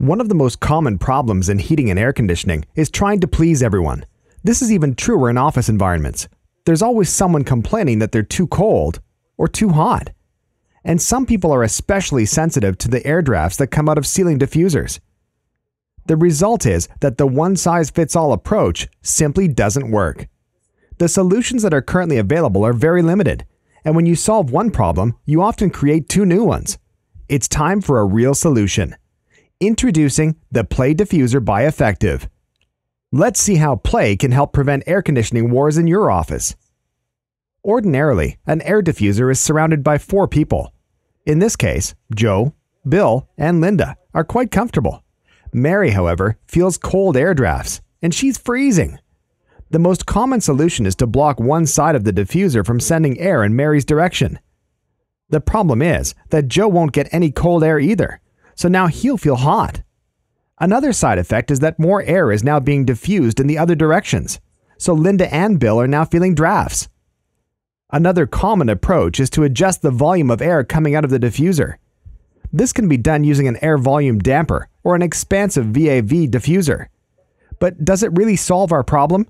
One of the most common problems in heating and air conditioning is trying to please everyone. This is even truer in office environments. There's always someone complaining that they're too cold or too hot. And some people are especially sensitive to the air drafts that come out of ceiling diffusers. The result is that the one size fits all approach simply doesn't work. The solutions that are currently available are very limited, and when you solve one problem, you often create two new ones. It's time for a real solution. Introducing the Play Diffuser by EffectiV. Let's see how Play can help prevent air conditioning wars in your office. Ordinarily, an air diffuser is surrounded by four people. In this case, Joe, Bill, and Linda are quite comfortable. Mary, however, feels cold air drafts, and she's freezing. The most common solution is to block one side of the diffuser from sending air in Mary's direction. The problem is that Joe won't get any cold air either, so now he'll feel hot. Another side effect is that more air is now being diffused in the other directions, so Linda and Bill are now feeling drafts. Another common approach is to adjust the volume of air coming out of the diffuser. This can be done using an air volume damper or an expansive VAV diffuser. But does it really solve our problem?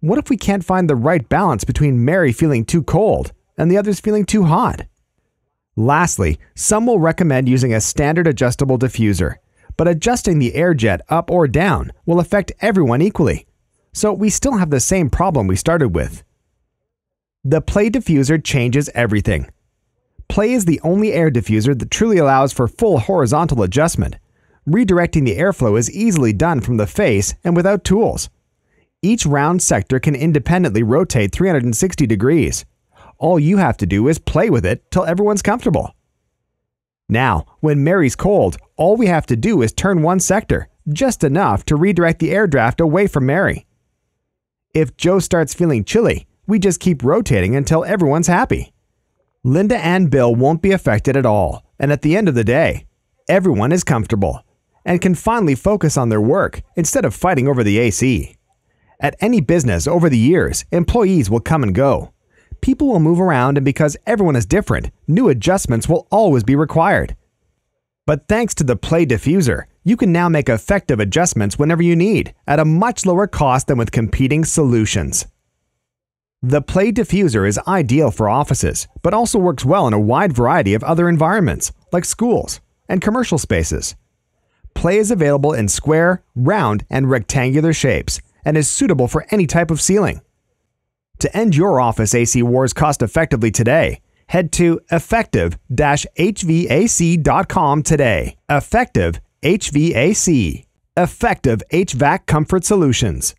What if we can't find the right balance between Mary feeling too cold and the others feeling too hot? Lastly, some will recommend using a standard adjustable diffuser, but adjusting the air jet up or down will affect everyone equally. So we still have the same problem we started with. The Play diffuser changes everything. Play is the only air diffuser that truly allows for full horizontal adjustment. Redirecting the airflow is easily done from the face and without tools. Each round sector can independently rotate 360 degrees. All you have to do is play with it till everyone's comfortable. Now, when Mary's cold, all we have to do is turn one sector, just enough to redirect the air draft away from Mary. If Joe starts feeling chilly, we just keep rotating until everyone's happy. Linda and Bill won't be affected at all, and at the end of the day, everyone is comfortable and can finally focus on their work instead of fighting over the AC. At any business over the years, employees will come and go. People will move around, and because everyone is different, new adjustments will always be required. But thanks to the Play Diffuser, you can now make effective adjustments whenever you need at a much lower cost than with competing solutions. The Play Diffuser is ideal for offices, but also works well in a wide variety of other environments, like schools and commercial spaces. Play is available in square, round, and rectangular shapes and is suitable for any type of ceiling. To end your office AC wars cost effectively today, head to effectiv-hvac.com today. EffectiV HVAC. EffectiV HVAC Comfort Solutions.